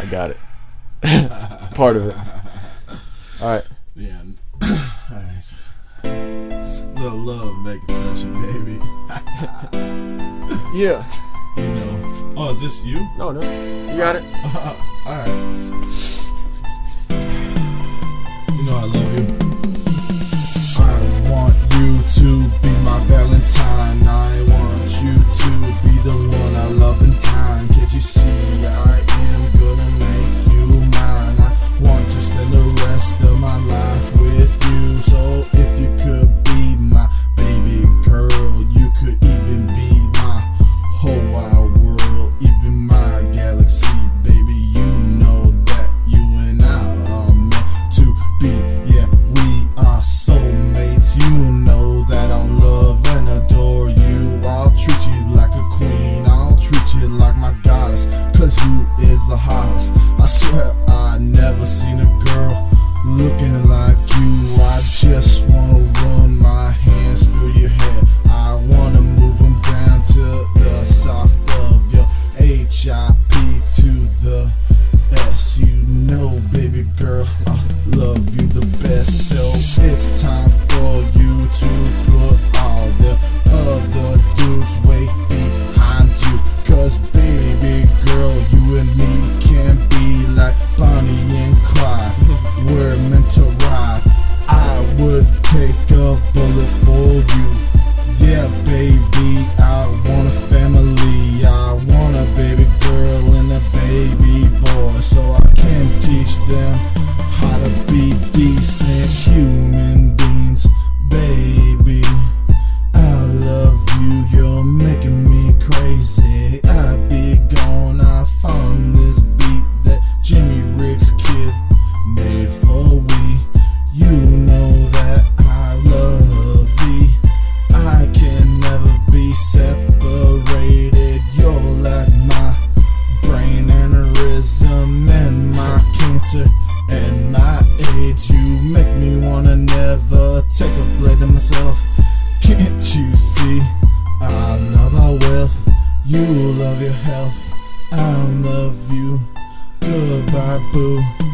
I got it. Part of it. All right. Yeah. Alright. Little love making session, baby. Yeah. You know. Oh, is this you? No, no. You got it. Alright. You know I love you. I want you to be my Valentine. I want you to be the one I love in time. Can't you see goddess. Cause you is the hottest. I swear I never seen a girl looking like you. I just wanna run my hands through your hair. I wanna move them down to the soft of your HIP to the S. You know, baby girl, I love you the best. So it's time for you to decent human beings, baby. I love you, you're making me crazy. I be gone, I found this beat that Jimmy Riggs kid made for we. You know that I love thee. I can never be separated. You're like my brain aneurysm and my cancer and my wanna never take a blade to myself. Can't you see? I love our wealth. You love your health. I love you. Goodbye, boo.